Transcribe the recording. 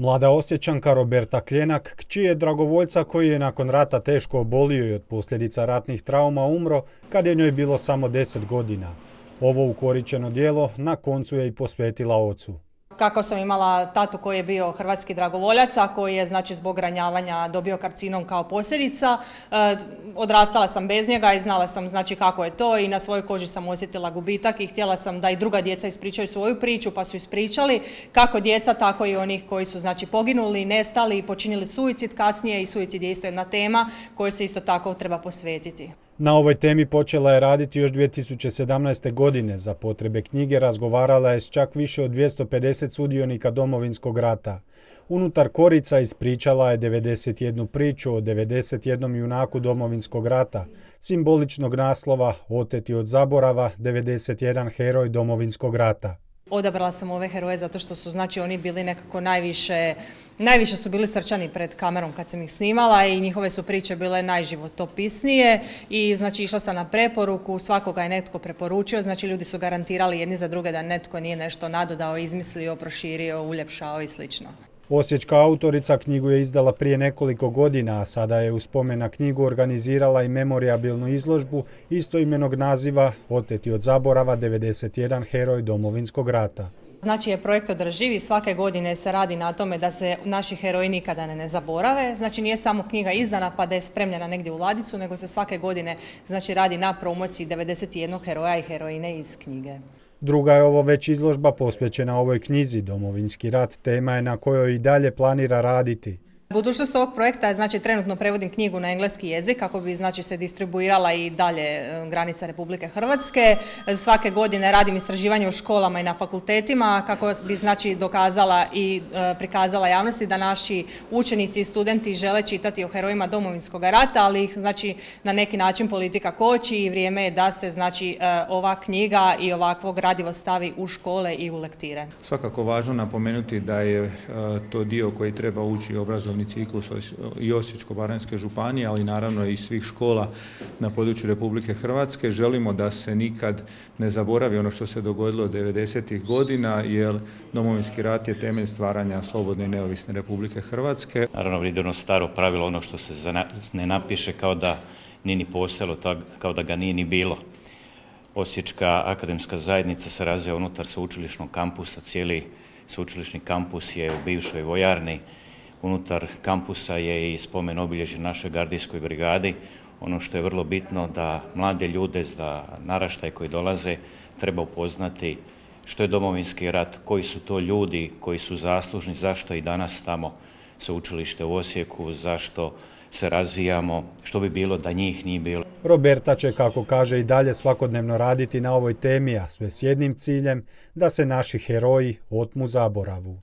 Mlada osjećanka Roberta Kljenak, kći je dragovoljca koji je nakon rata teško obolio i od posljedica ratnih trauma umro kad je njoj bilo samo 10 godina. Ovo ukoričeno dijelo na koncu je i posvetila ocu kako sam imala tatu koji je bio hrvatski dragovoljac, a koji je znači zbog ranjavanja dobio karcinom kao posljedica. E, odrastala sam bez njega i znala sam znači kako je to i na svojoj koži sam osjetila gubitak i htjela sam da i druga djeca ispričaju svoju priču pa su ispričali kako djeca tako i onih koji su znači poginuli, nestali i počinili suicid kasnije i suicid je isto jedna tema koju se isto tako treba posvetiti. Na ovoj temi počela je raditi još 2017. godine. Za potrebe knjige razgovarala je s čak više od 250 sudionika domovinskog rata. Unutar Korica ispričala je 91 priču o 91 junaku domovinskog rata, simboličnog naslova Oteti od zaborava 91 heroj domovinskog rata. Odabrala sam ove heroje zato što su znači oni bili nekako najviše, najviše su bili srčani pred kamerom kad sam ih snimala i njihove su priče bile najživotopisnije i znači išla sam na preporuku, svakoga je netko preporučio, znači ljudi su garantirali jedni za druge da netko nije nešto nadodao, izmislio, proširio, uljepšao i slično. Osječka autorica knjigu je izdala prije nekoliko godina, a sada je u spomen na knjigu organizirala i memoriabilnu izložbu istoimenog naziva Oteti od zaborava 91 heroj domovinskog rata. Znači je projekt održiv i svake godine se radi na tome da se naši heroji nikada ne, ne zaborave. Znači nije samo knjiga izdana pa da je spremljena negdje u ladicu, nego se svake godine znači, radi na promociji 91 heroja i heroine iz knjige. Druga je ovo već izložba posvećena ovoj knjizi. Domovinski rat tema je na kojoj i dalje planira raditi. Budućnost ovog projekta je znači trenutno prevodim knjigu na engleski jezik kako bi znači se distribuirala i dalje e, granica Republike Hrvatske. Svake godine radim istraživanje u školama i na fakultetima kako bi znači dokazala i e, prikazala javnosti da naši učenici i studenti žele čitati o herojima Domovinskog rata, ali ih znači na neki način politika koči i vrijeme je da se znači e, ova knjiga i ovakvo gradivo stavi u škole i u lektire. Svakako važno napomenuti da je to dio koji treba ući obrazovni ciklus i Osječko-baranjske županije, ali naravno i svih škola na području Republike Hrvatske. Želimo da se nikad ne zaboravi ono što se dogodilo 90. godina, jer domovinski rat je temelj stvaranja slobodne i neovisne Republike Hrvatske. Naravno, vrijedi ono staro pravilo, ono što se ne napiše kao da nije ni postojalo, kao da ga nije ni bilo. Osječka akademska zajednica se razvija unutar sveučilišnog kampusa, cijeli sveučilišni kampus je u bivšoj vojarni, Unutar kampusa je i spomen obilježje našoj gardijskoj brigadi. Ono što je vrlo bitno da mlade ljude, za naraštaj koji dolaze, treba upoznati što je domovinski rat, koji su to ljudi koji su zaslužni, zašto i danas tamo učilište u Osijeku, zašto se razvijamo, što bi bilo da njih nije bilo. Roberta će, kako kaže, i dalje svakodnevno raditi na ovoj temi, a sve s jednim ciljem da se naši heroji otmu zaboravu.